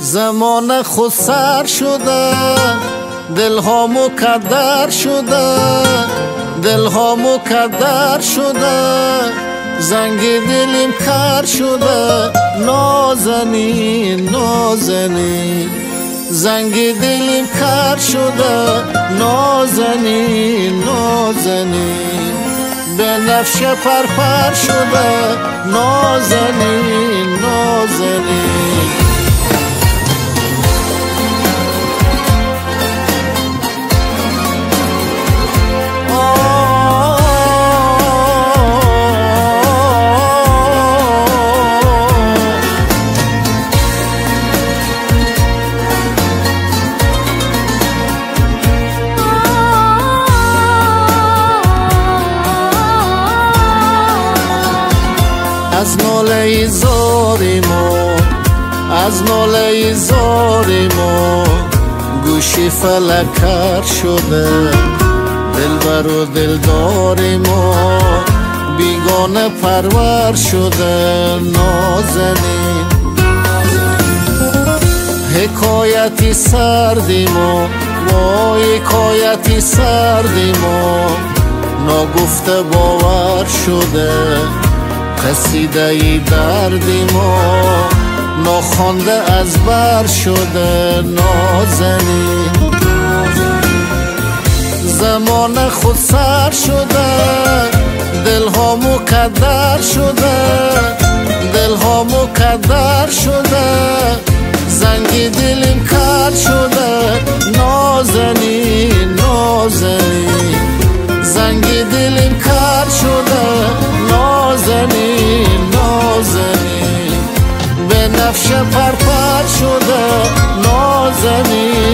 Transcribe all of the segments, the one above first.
زمان خود سر شده دل ها مکدر شده دل ها مکدر شده زنگ دلیم کر شده نازنین نازنین زنگ دلیم کر شده نازنین نازنین به نفش پرپر شده نازنین نازنین از ناله زاری ما از ناله زاری ما گوشی فلکر شده دلبر و دلدار ما بیگانه پرور شده نازنین. حکایتی سردی ما وای حکایتی سردی ما نگفته باور شده. قصیده ای دردی ما از بر شده نازنین زمان خود سر شده دل ها مکدر شده دل ها مکدر شده. زنگی دلیم به نفش پرپر شده نازنین.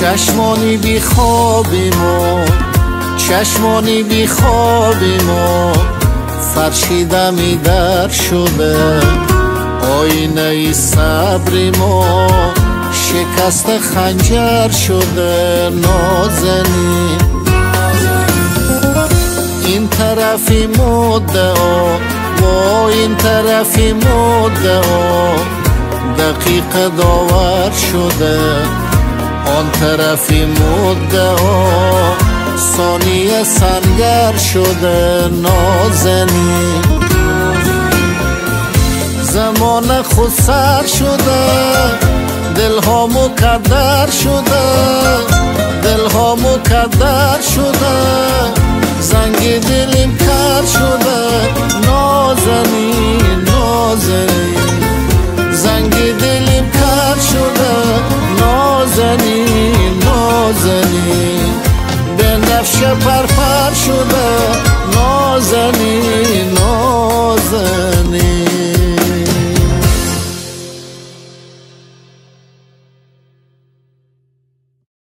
چشمانی بی خوابی ما چشمانی بی خوابی ما. فرشیدمی در شده آینه ای صبری ما. شکست خنجر شده نازنین. این طرفی مدعا و این طرفی مدعا دقیق داور شده. آن طرفی مدعا ثانیه سنگر شده نازنین. زمان خود سر شده دل ها مکدر شده دل ها مکدر شده. زنگ دلیم